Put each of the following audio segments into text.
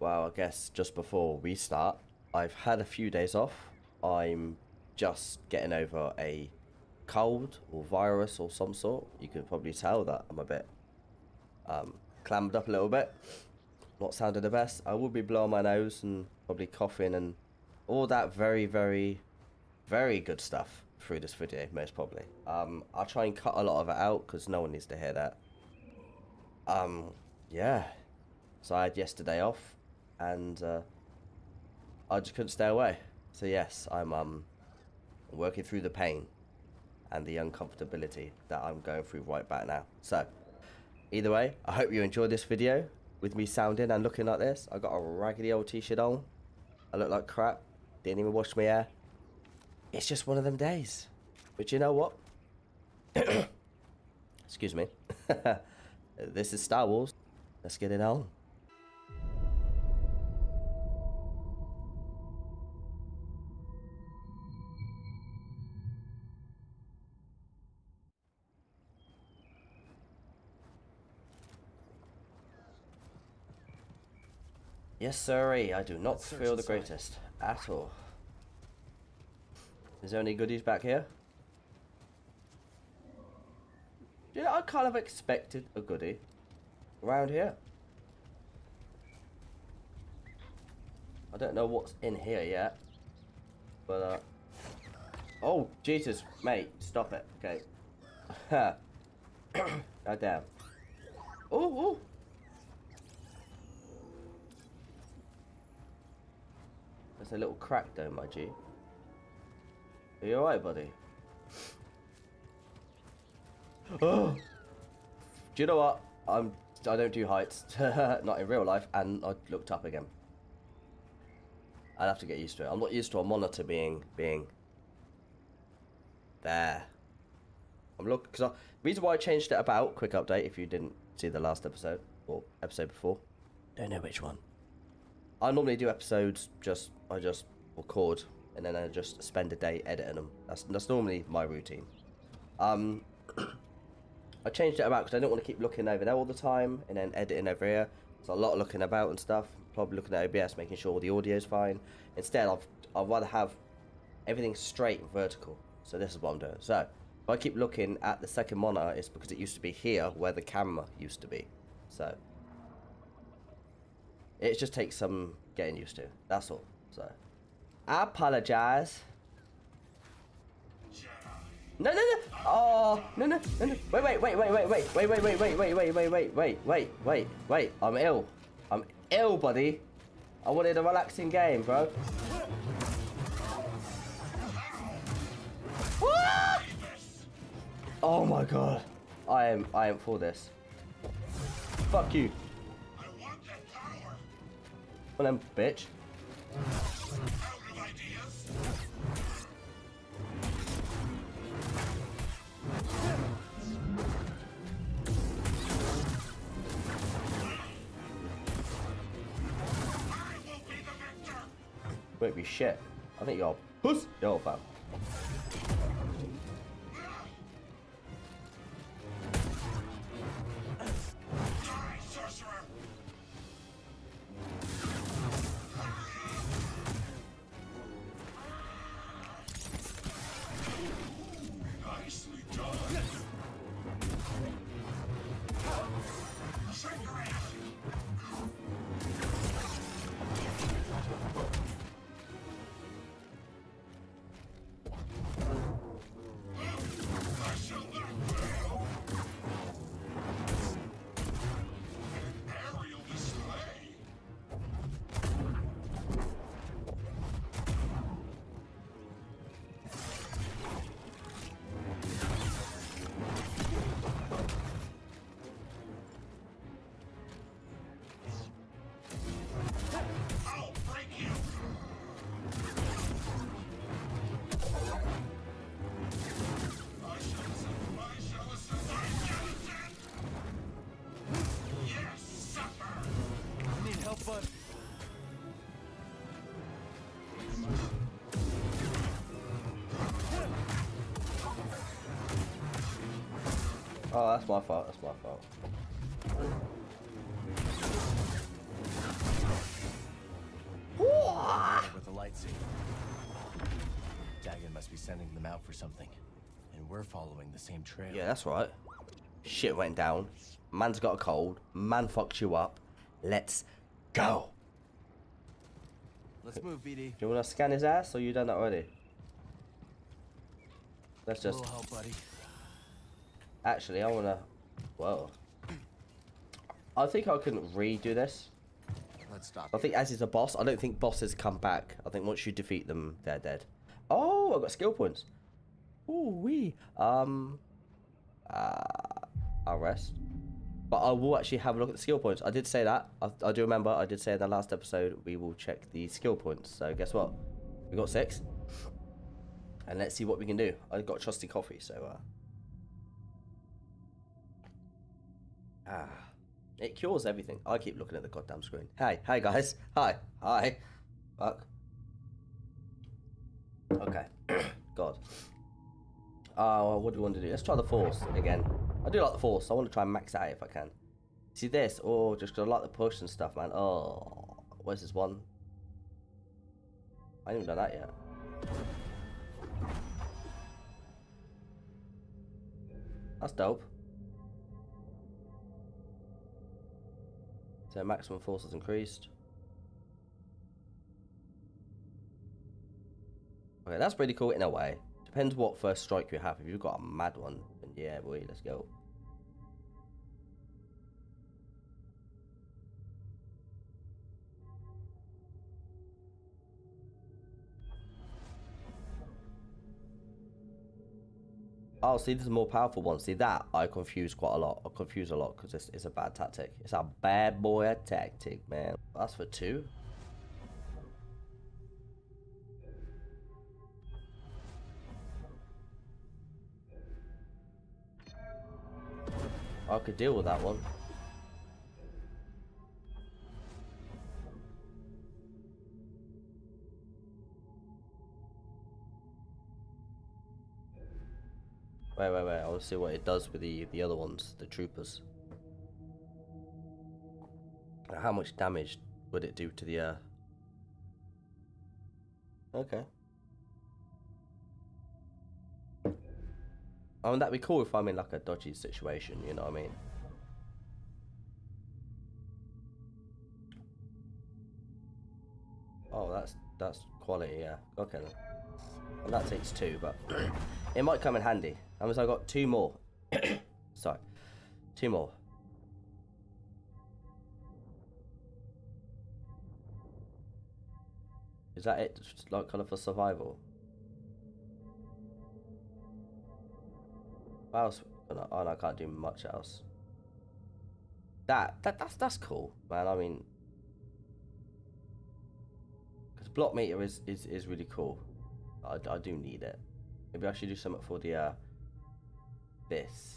well, I guess just before we start, I've had a few days off. I'm just getting over a cold or virus or some sort. You can probably tell that I'm a bit um, clammed up a little bit. Not sounding the best. I will be blowing my nose and probably coughing and all that very, very, very good stuff through this video, most probably. Um, I'll try and cut a lot of it out because no one needs to hear that. Um, yeah. So I had yesterday off and uh, I just couldn't stay away. So yes, I'm um, working through the pain and the uncomfortability that I'm going through right back now. So, either way, I hope you enjoyed this video with me sounding and looking like this. I got a raggedy old t-shirt on. I look like crap. Didn't even wash my hair. It's just one of them days. But you know what? Excuse me. this is Star Wars. Let's get it on. Yes, sirree, I do not feel the inside. greatest at all. Is there any goodies back here? Yeah, I kind of expected a goodie around here. I don't know what's in here yet, but uh, oh Jesus, mate, stop it. Okay. God damn. Oh, oh. There's a little crack though, my G. Are you alright, buddy? Oh! Do you know what? I'm. I don't do heights, not in real life, and I looked up again. I'd have to get used to it. I'm not used to a monitor being being there. I'm looking because reason why I changed it about. Quick update if you didn't see the last episode or episode before. Don't know which one. I normally do episodes just I just record and then I just spend a day editing them. That's that's normally my routine. Um, I changed it about because I don't want to keep looking over there all the time and then editing over here. It's a lot of looking about and stuff. Probably looking at OBS, making sure all the audio's fine. Instead, I've I'd rather have everything straight and vertical. So this is what I'm doing. So if I keep looking at the second monitor, it's because it used to be here where the camera used to be. So it just takes some getting used to. That's all. So I apologize. No, no, no. Oh, no, no, no, no. Wait, wait, wait, wait, wait, wait, wait, wait, wait, wait, wait, wait, wait, wait, wait, wait, wait. I'm ill. I'm ill, buddy. I wanted a relaxing game, bro. Oh my god. I am I am for this. Fuck you. Well then, bitch. Won't be shit. I think you're puss. You're bad. Oh, that's my fault. That's my fault. see. Dagan must be sending them out for something. And we're following the same trail. Yeah, that's right. Shit went down. Man's got a cold. Man fucked you up. Let's go. Let's move, BD. Do you want to scan his ass, or you done that already? Let's A just. little help, buddy. Actually, I want to. Whoa. I think I can redo this. Let's stop. I think as is a boss, I don't think bosses come back. I think once you defeat them, they're dead. Oh, I've got skill points. Ooh wee. Um. Uh, I'll rest. But I will actually have a look at the skill points. I did say that. I, I do remember. I did say in the last episode we will check the skill points. So guess what? We got six. And let's see what we can do. I got trusty coffee, so uh. Ah. It cures everything. I keep looking at the goddamn screen. Hey, hey guys. Hi. Hi. Fuck. Okay. God. Uh, what do we want to do? Let's try the force again. I do like the force. I want to try and max out if I can. See this? Oh, just 'cause I like the push and stuff, man. Oh, where's this one? I haven't done that yet. That's dope. So maximum force has increased. Okay, that's pretty cool in a way. Depends what first strike you have. If you've got a mad one, then yeah, boy, let's go. Oh, see, this is a more powerful one. See, that I confuse quite a lot. I confuse a lot because it's, it's a bad tactic. It's a bad boy tactic, man. That's for two. I could deal with that one. To see what it does with the the other ones, the troopers. How much damage would it do to the? Uh... Okay. I mean, that'd be cool if I'm in like a dodgy situation. You know what I mean? Oh, that's that's quality. Yeah. Okay. And that takes two, but it might come in handy. That means I got two more. Sorry, two more. Is that it? Just like kind of for survival? What else? Oh, no, oh, no, I can't do much else. That that that's that's cool, man. I mean, because block meter is is is really cool. I, I do need it. Maybe I should do something for the uh this.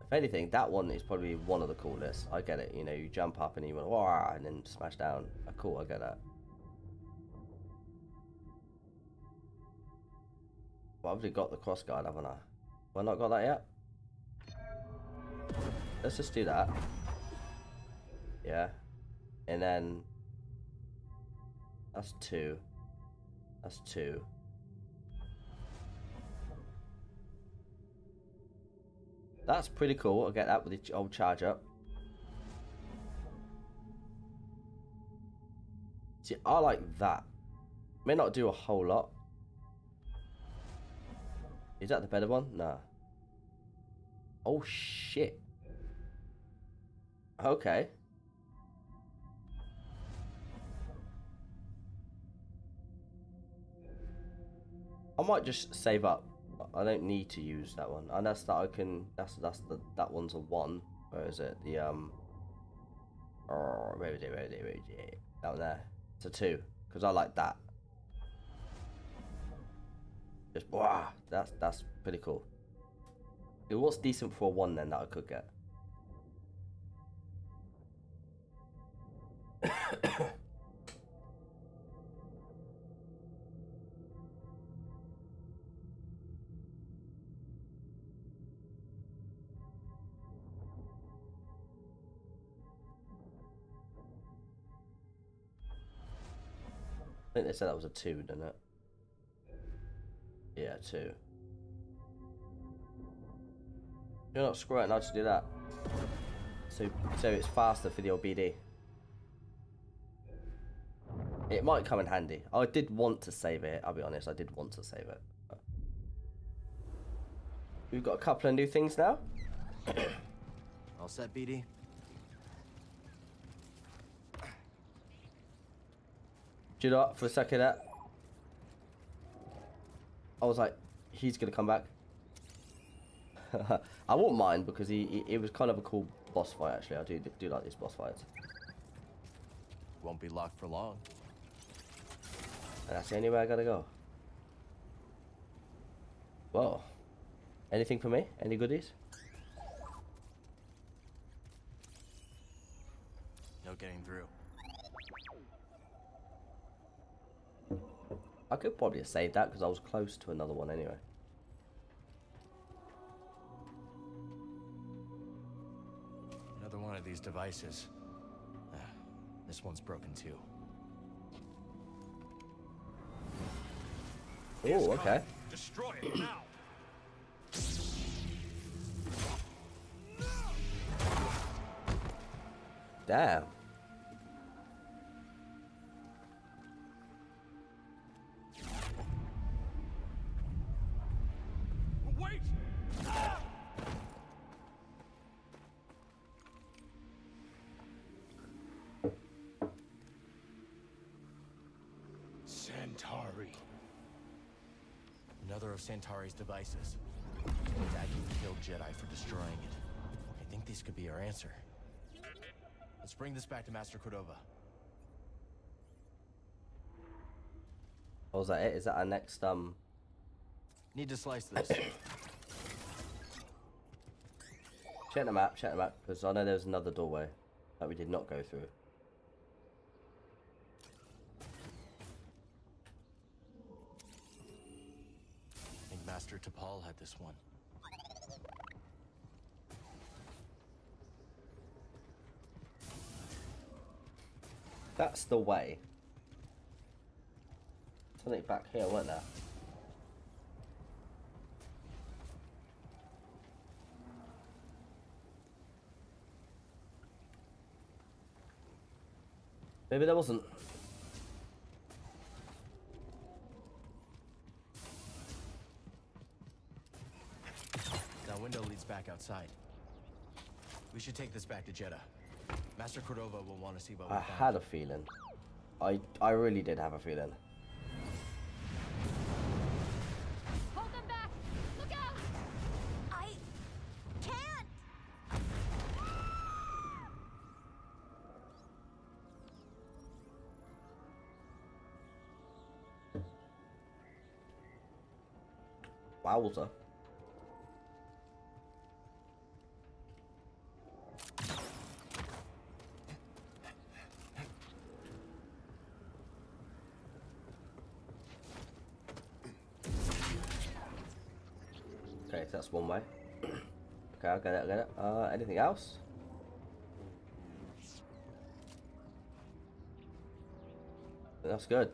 If anything, that one is probably one of the coolest. I get it. You know, you jump up and you went wow, and then smash down. Uh, cool, I get that. Well, I've already got the cross guard, haven't I? Have I not got that yet? Let's just do that. Yeah. And then that's two. That's two. That's pretty cool. I'll get that with the old charge up. See, I like that. May not do a whole lot. Is that the better one? Nah. Oh shit. Okay. I might just save up. I don't need to use that one. That's that I can that's that's the that one's a one. Where is it? The um oh, where is it? Where is it? Where is it? That one there. It's a two. Because I like that. Just wow, that's that's pretty cool. It was decent for a one then that I could get. I think they said that was a two, didn't it? Yeah, two. You're not screwing I'll just do that. So, so it's faster for the OBD. It might come in handy. I did want to save it, I'll be honest, I did want to save it. We've got a couple of new things now. All set, BD? Do you know what? For a second, that I was like, he's gonna come back. I won't mind because he, he it was kind of a cool boss fight actually. I do do like these boss fights, Won't be locked for long. and that's the only way I gotta go. Whoa. anything for me? Any goodies? No getting through. I could probably have saved that because I was close to another one anyway. Another one of these devices. Ah, this one's broken too. Oh, okay. Destroy it now. Damn. Santari's devices. Daggy killed Jedi for destroying it. I think these could be our answer. Let's bring this back to Master Cordova. Oh, was that it? Is that our next um? Need to slice this. Check the map. Check the map because I know there was another doorway that we did not go through. I think Paul had this one. That's the way. Something back here, weren't there? Maybe there wasn't. Back outside. We should take this back to Jedha. Master Cordova will want to see what we I found. had a feeling. I I really did have a feeling. Hold them back! Look out! I can't! Wowza. One way. okay, I get it, I get it. Uh, anything else? That's good.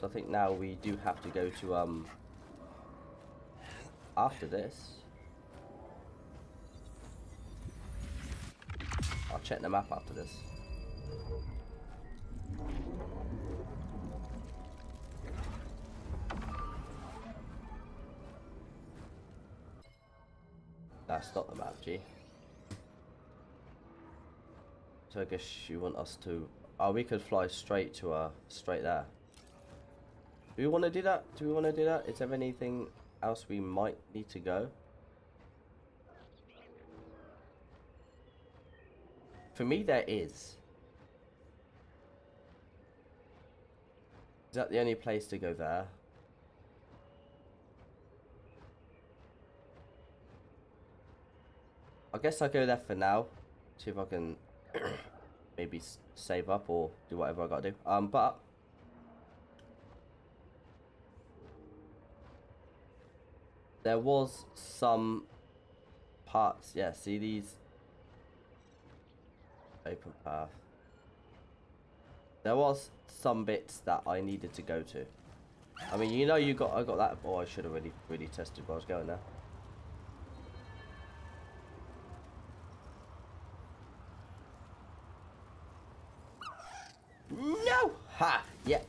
So I think now we do have to go to, um, after this. I'll check the map after this. That's not the map, G. So I guess you want us to... Oh, we could fly straight to, uh, straight there. Do we want to do that? Do we want to do that? Is there anything else we might need to go? For me, there is. Is that the only place to go there? I guess I'll go there for now. See if I can maybe save up or do whatever I gotta do. Um, but there was some parts. Yeah, see these open path. There was some bits that I needed to go to. I mean, you know, you got I got that. Oh, I should have really really tested where I was going there. No! Ha! Yeah.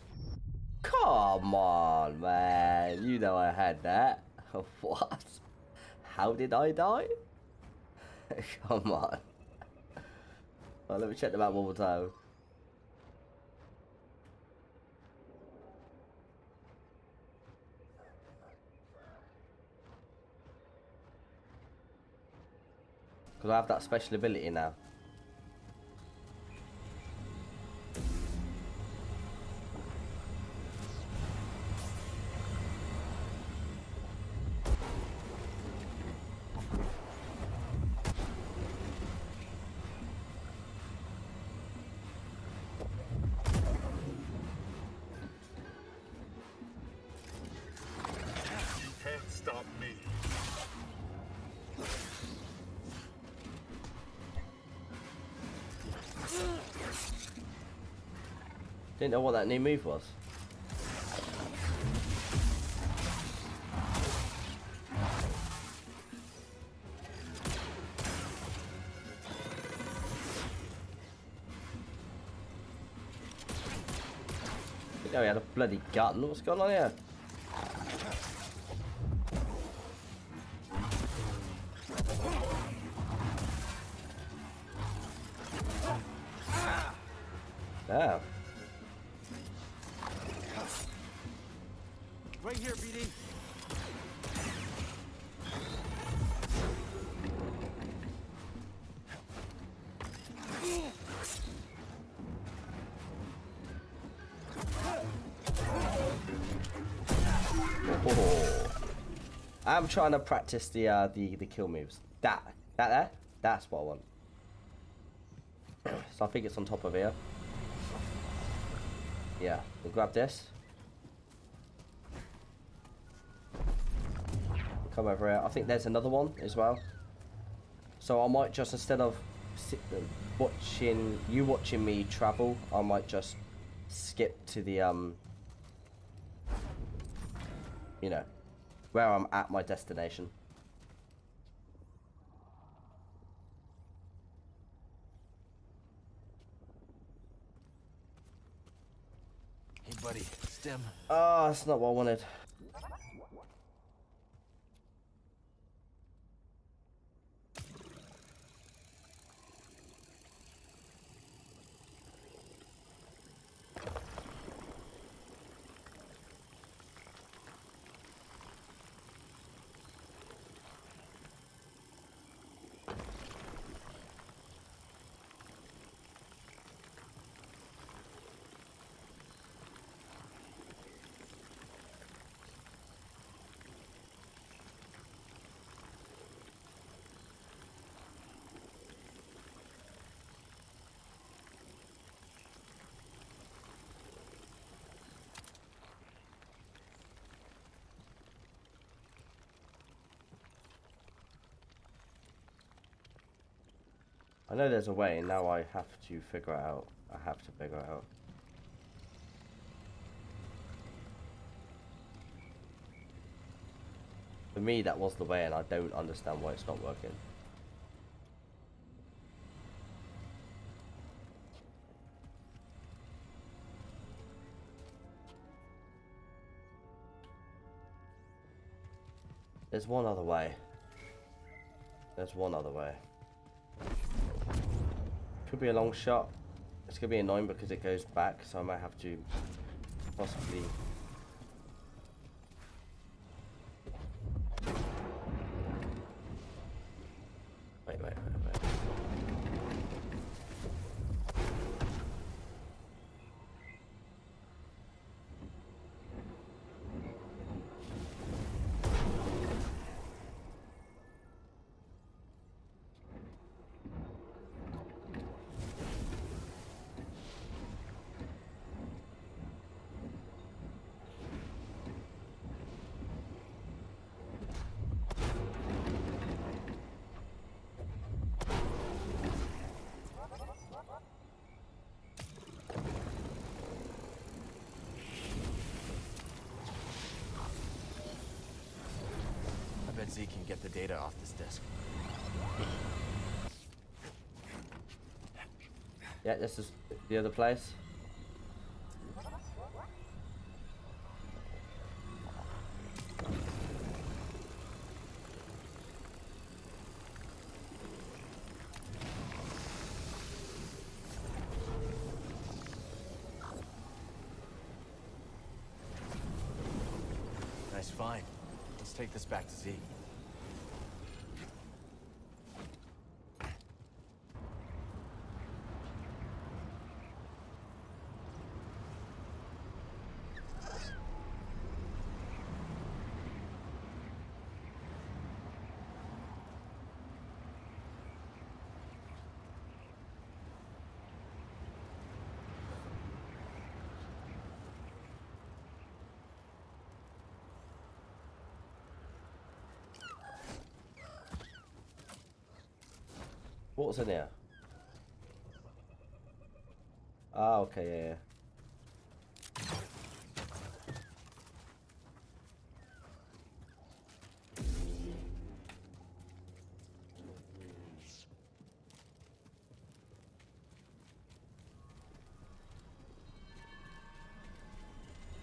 Come on, man. You know I had that. what? How did I die? Come on. Let me check the map one more time. Because I have that special ability now. Didn't know what that new move was. Didn't know he had a bloody gun. What's going on here? Oh. I'm trying to practice the uh, the the kill moves. That that there, that's what I want. so I think it's on top of here. Yeah, we'll grab this. Come over here. I think there's another one as well. So I might just instead of watching you watching me travel, I might just skip to the um you know, where I'm at my destination. Hey, buddy. Stem. Ah, that's not what I wanted. I know there's a way, and now I have to figure it out. I have to figure it out. For me, that was the way, and I don't understand why it's not working. There's one other way. There's one other way. Could be a long shot. It's gonna be annoying because it goes back, so I might have to possibly. Zee can get the data off this disk. Yeah, this is the other place. Nice find. Let's take this back to Zee. What's in here? Ah, okay, yeah, yeah.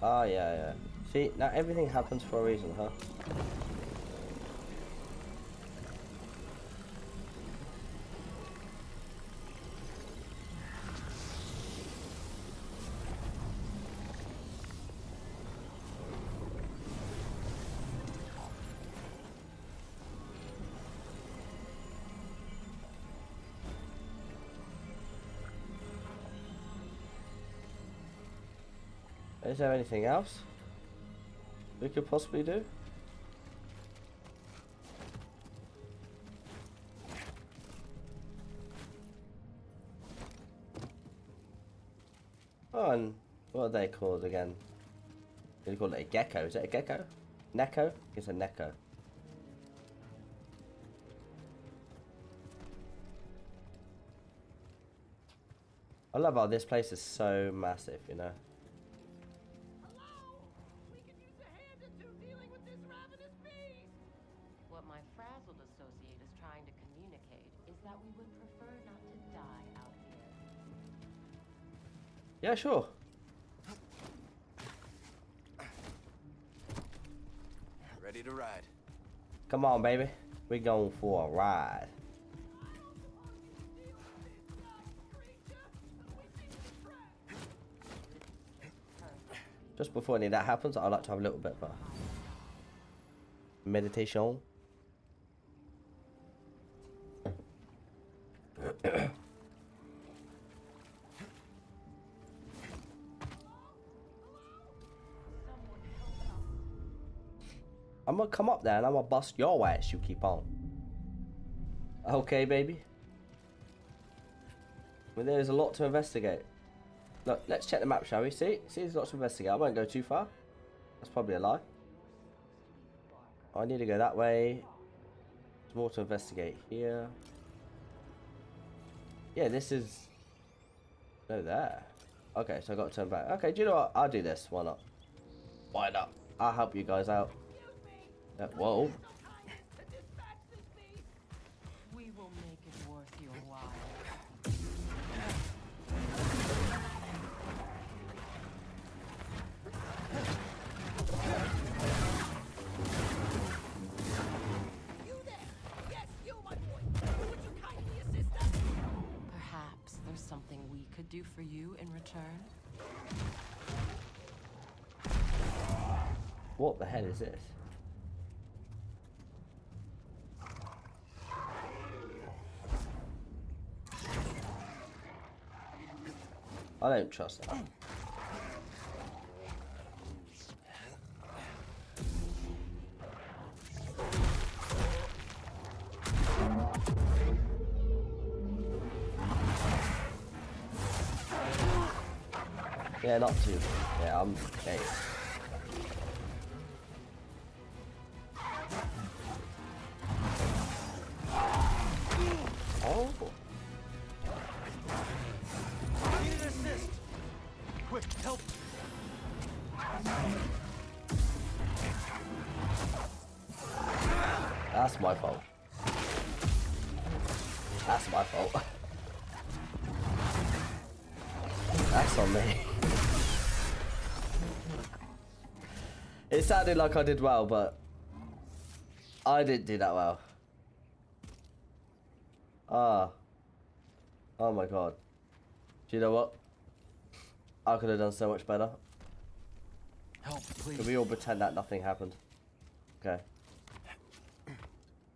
Ah, yeah, yeah. See, now everything happens for a reason, huh? Is there anything else we could possibly do? Oh, and what are they called again? They call it a gecko. Is it a gecko? Nekko? It's a nekko. I love how this place is so massive, you know. Yeah, sure. Ready to ride. Come on, baby. We're going for a ride. Just before any of that happens, I'd like to have a little bit of a meditation. I'm gonna come up there and I'm gonna bust your ass. You keep on. Okay, baby. Well, there's a lot to investigate. Look, let's check the map, shall we? See, see, there's lots to investigate. I won't go too far. That's probably a lie. I need to go that way. There's more to investigate here. Yeah, this is. No, there. Okay, so I got to turn back. Okay, do you know what? I'll do this. Why not? Why not? I'll help you guys out. Uh, whoa. We will make it worth your while. You there! Yes, you, my boy! Would you kindly assist us? Perhaps there's something we could do for you in return? What the hell is this? I don't trust that. Yeah, not too. Yeah, I'm okay. That's my fault. That's my fault. That's on me. It sounded like I did well, but I didn't do that well. Ah. Oh my god. Do you know what? I could have done so much better. Help, please. Can we all pretend that nothing happened? Okay.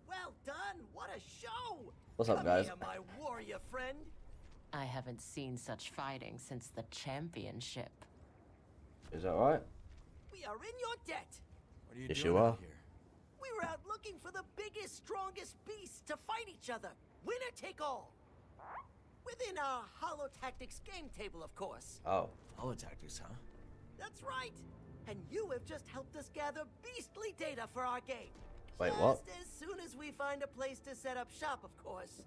Well done! What a show! What's up, guys? Here, my warrior friend. I haven't seen such fighting since the championship. Is that right? We are in your debt. What are you Yes, doing you out are. here? We were out looking for the biggest, strongest beasts to fight each other. Winner take all. Within our Hollow Tactics game table, of course. Oh. Holotactics, huh? That's right. And you have just helped us gather beastly data for our game. Wait, just what? as soon as we find a place to set up shop, of course.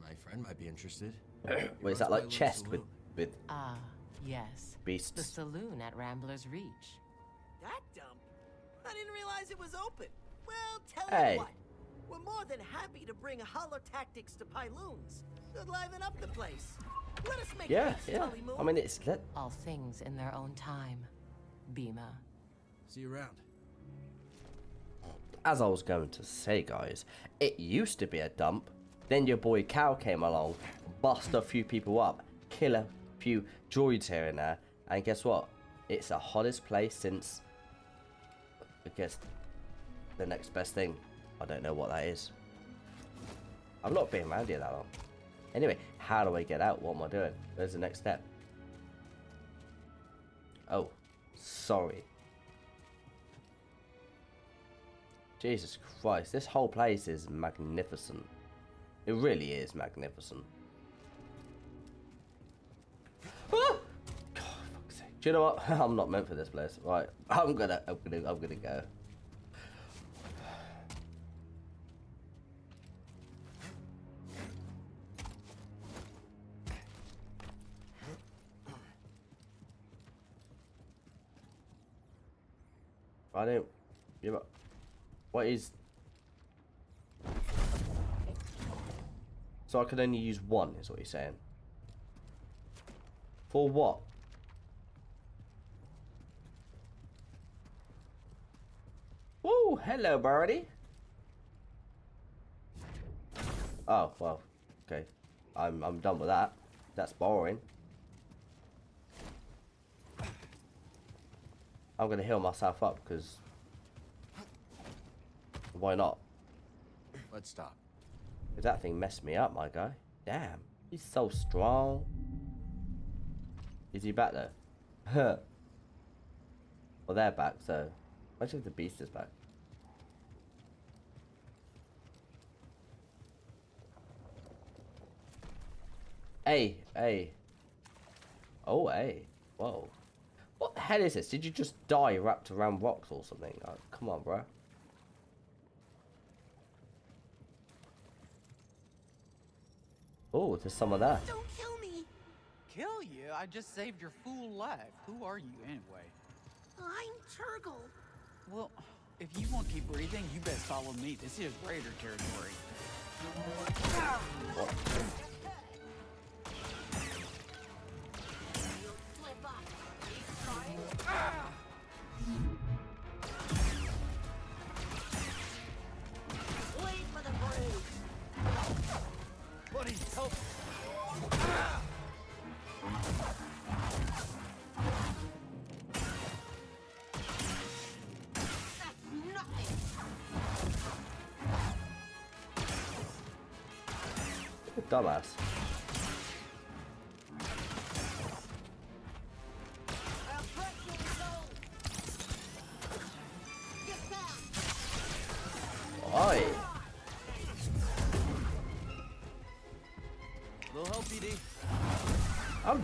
My friend might be interested. Wait, is that like chest with with Ah, yes. Beasts. The saloon at Rambler's Reach. That dump? I didn't realize it was open. Well, tell Hey. you what. We're more than happy to bring Hollow Tactics to Pyloon's. Could liven up the place. Let us make Yeah, it yeah. Tully Moon. I mean, it's let, All things in their own time. Bima. See you around. As I was going to say, guys. It used to be a dump. Then your boy Cal came along, bust a few people up, kill a few droids here and there, and guess what? It's the hottest place since. I guess the next best thing. I don't know what that is. I've not been around here that long. Anyway, how do I get out? What am I doing? Where's the next step? Oh, sorry. Jesus Christ, this whole place is magnificent. It really is magnificent. Ah! God, fuck's sake. Do you know what? I'm not meant for this place. Right, I'm gonna, I'm gonna, I'm gonna go. Is? So I can only use one, is what you're saying. For what? Woo! Hello, birdie. Oh well, okay. I'm I'm done with that. That's boring. I'm gonna heal myself up because why not? Let's stop. If that thing messed me up, my guy. Damn, he's so strong. Is he back though? Huh. well, they're back, so imagine if the beast is back. Hey, hey. Oh, hey. Whoa. What the hell is this? Did you just die wrapped around rocks or something? Oh, come on, bro. Oh, there's of that. Don't kill me. Kill you? I just saved your fool life. Who are you anyway? I'm Turgle. Well, if you want to keep breathing, you best follow me. This is Raider territory. Slip up. Ah! Buddy, help! That's nothing. Dumbass.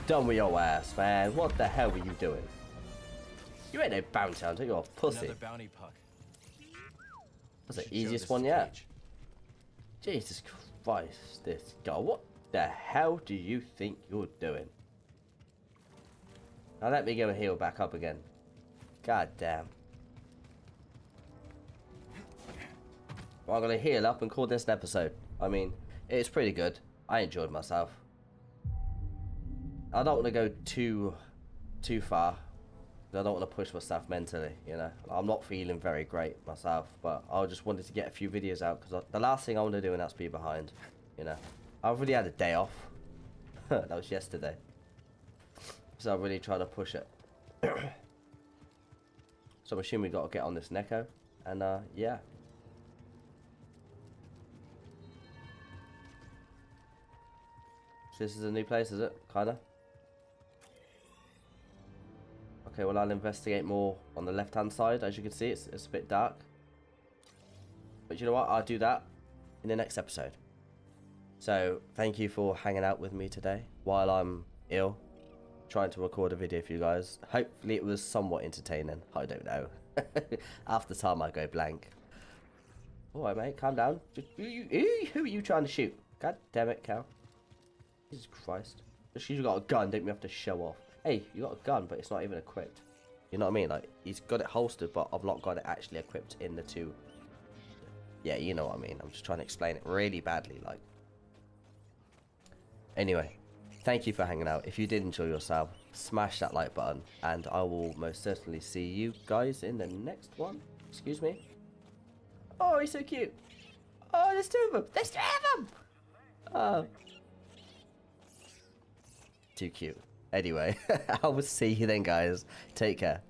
Done with your ass, man. What the hell were you doing? You ain't no bounty hunter, you're a pussy. Another bounty puck. That's the easiest one yet. Cage. Jesus Christ, this guy. What the hell do you think you're doing? Now let me go and heal back up again. God damn. I'm gonna heal up and call this an episode. I mean, it's pretty good. I enjoyed myself. I don't want to go too, too far. I don't want to push myself mentally, you know. I'm not feeling very great myself, but I just wanted to get a few videos out because the last thing I want to do and that's be behind, you know. I've already had a day off. that was yesterday. So I'm really trying to push it. so I'm assuming we got to get on this Nekko, and uh, yeah. So this is a new place, is it? Kinda. Okay, well I'll investigate more on the left hand side. As you can see, it's, it's a bit dark. But you know what? I'll do that in the next episode. So, thank you for hanging out with me today while I'm ill. Trying to record a video for you guys. Hopefully it was somewhat entertaining. I don't know. After time I go blank. Alright mate, calm down. Who are you trying to shoot? God damn it, Cal. Jesus Christ. You got a gun, don't you have to show off. Hey, you got a gun, but it's not even equipped. You know what I mean? Like, he's got it holstered, but I've not got it actually equipped in the two. Yeah, you know what I mean. I'm just trying to explain it really badly, like. Anyway, thank you for hanging out. If you did enjoy yourself, smash that like button, and I will most certainly see you guys in the next one. Excuse me. Oh, he's so cute. Oh, there's two of them. There's three of them. Oh. Ah. Too cute. Anyway, I will see you then, guys. Take care.